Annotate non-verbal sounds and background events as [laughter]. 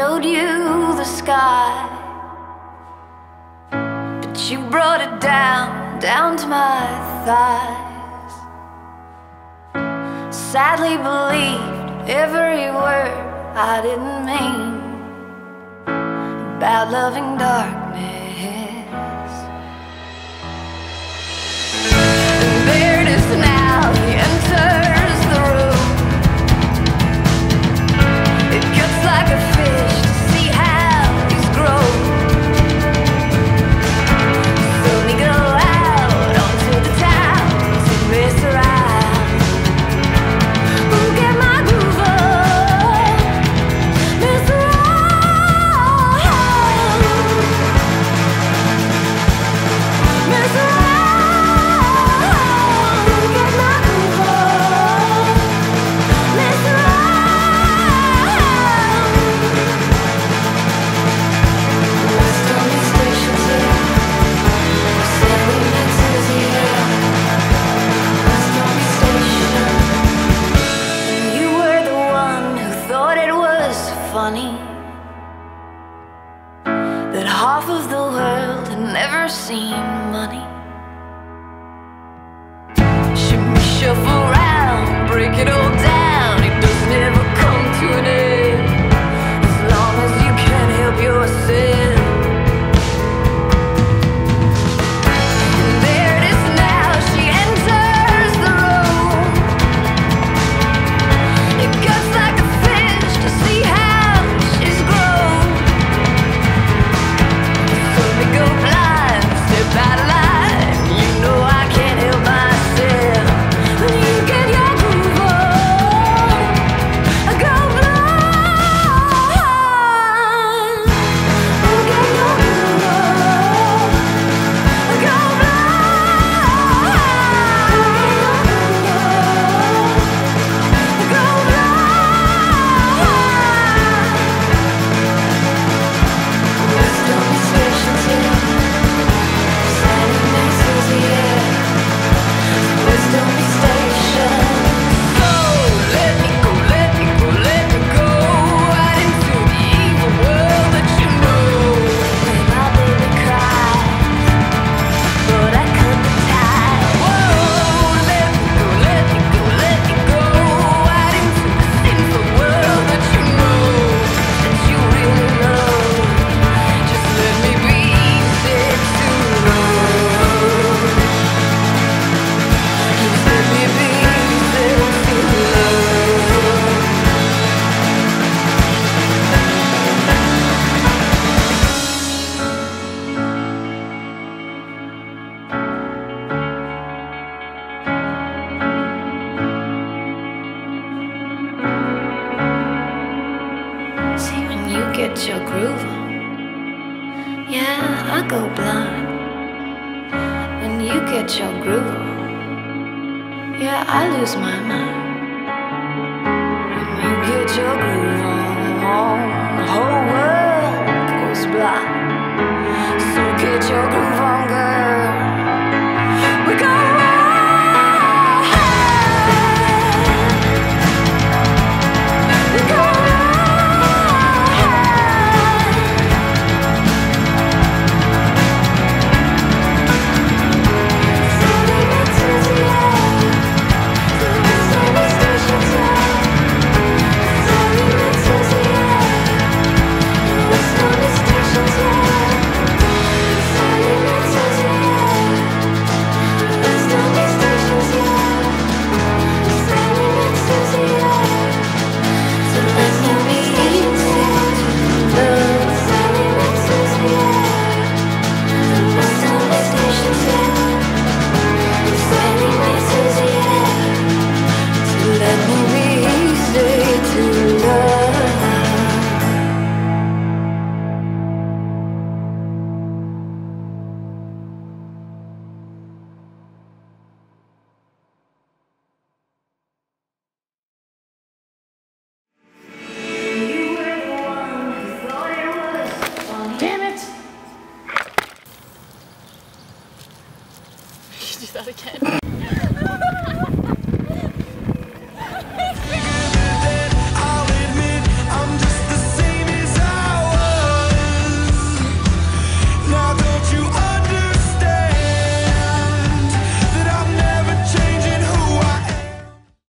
showed you the sky. But you brought it down, down to my thighs. Sadly believed every word I didn't mean. About loving dark seen. your groove on. Yeah, I go blind when you get your groove on. Yeah, I lose my mind when you get your groove on. The whole world goes blind. do that again. [laughs]